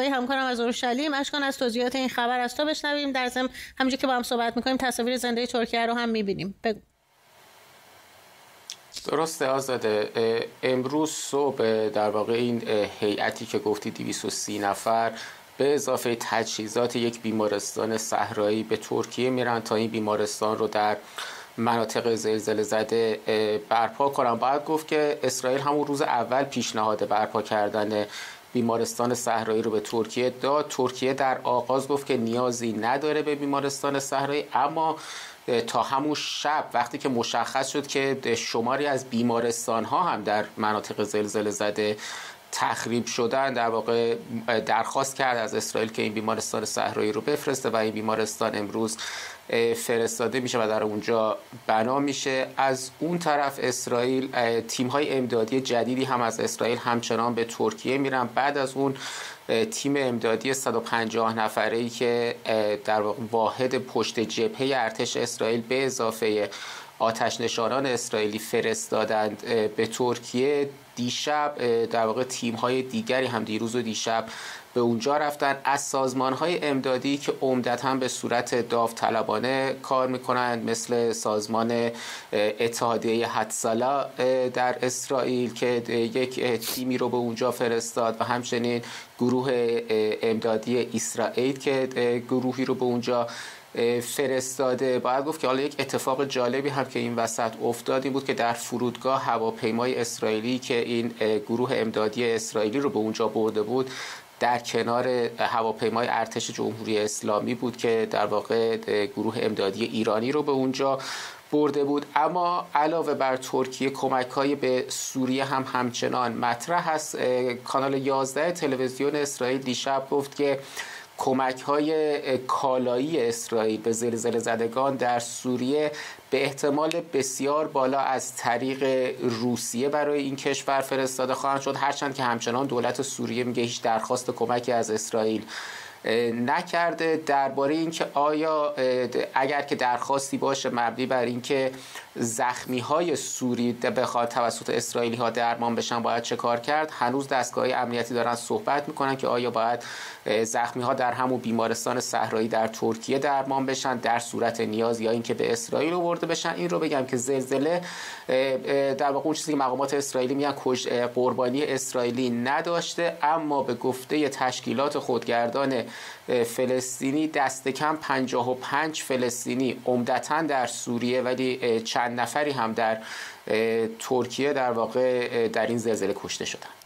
دفاعی همکارم از اورشلیم. اشکان از توضیحات این خبر از تو بشنویم. در ضمن همونجوری که با هم صحبت می‌کنیم تصاویر زنده ترکیه رو هم می‌بینیم. بگو. درسته آزاده. امروز صبح در واقع این هیئتی که گفتی 230 نفر به اضافه تجهیزات یک بیمارستان صحرایی به ترکیه میرن تا این بیمارستان رو در مناطق زلزله زده برپا کنن باید گفت که اسرائیل همون روز اول پیشنهاد برپا کردن بیمارستان صحرایی رو به ترکیه داد. ترکیه در آغاز گفت که نیازی نداره به بیمارستان صحرایی اما تا همون شب وقتی که مشخص شد که شماری از بیمارستان ها هم در مناطق زلزله زده تخریب شدن در واقع درخواست کرد از اسرائیل که این بیمارستان صحرایی رو بفرسته و این بیمارستان امروز فرستاده میشه و در اونجا بنا میشه. از اون طرف اسرائیل تیم های امدادی جدیدی هم از اسرائیل همچنان به ترکیه میرن. بعد از اون تیم امدادی 150 نفره ای که در واقع واحد پشت جبهه ارتش اسرائیل به اضافه آتش نشانان اسرائیلی فرستادند به ترکیه. دیشب در واقع تیم های دیگری هم دیروز و دیشب به اونجا رفتن. از سازمان های امدادی که عمدتا به صورت داوطلبانه کار می‌کنند مثل سازمان اتحادیه حدسالا در اسرائیل که یک تیمی رو به اونجا فرستاد و همچنین گروه امدادی اسرائیل که گروهی رو به اونجا فرستاده. باید گفت که حالا یک اتفاق جالبی هم که این وسط افتاد این بود که در فرودگاه هواپیمای اسرائیلی که این گروه امدادی اسرائیلی رو به اونجا برده بود در کنار هواپیمای ارتش جمهوری اسلامی بود که در واقع گروه امدادی ایرانی رو به اونجا برده بود. اما علاوه بر ترکیه کمک های به سوریه هم همچنان مطرح هست کانال 11 تلویزیون اسرائیل دیشب گفت که کمک های کالایی اسرائیل به زلزله زدگان در سوریه به احتمال بسیار بالا از طریق روسیه برای این کشور فرستاده خواهند شد هرچند که همچنان دولت سوریه میگه هیچ درخواست کمکی از اسرائیل نکرده درباره اینکه آیا اگر که درخواستی باشه مبنی بر اینکه زخمی های سوری بخواد توسط اسرائیلی ها درمان بشن باید چه کار کرد؟ هنوز دستگاه امنیتی دارن صحبت می‌کنن که آیا باید زخمی ها در همون بیمارستان صحرایی در ترکیه درمان بشن در صورت نیاز یا اینکه به اسرائیل آورده بشن؟ این رو بگم که زلزله در واقع چیزی که مقامات اسرائیلی میگن قربانی اسرائیلی نداشته اما به گفته تشکیلات خودگردان فلسطینی دست کم 55 فلسطینی عمدتا در سوریه ولی چند نفری هم در ترکیه در واقع در این زلزله کشته شدن.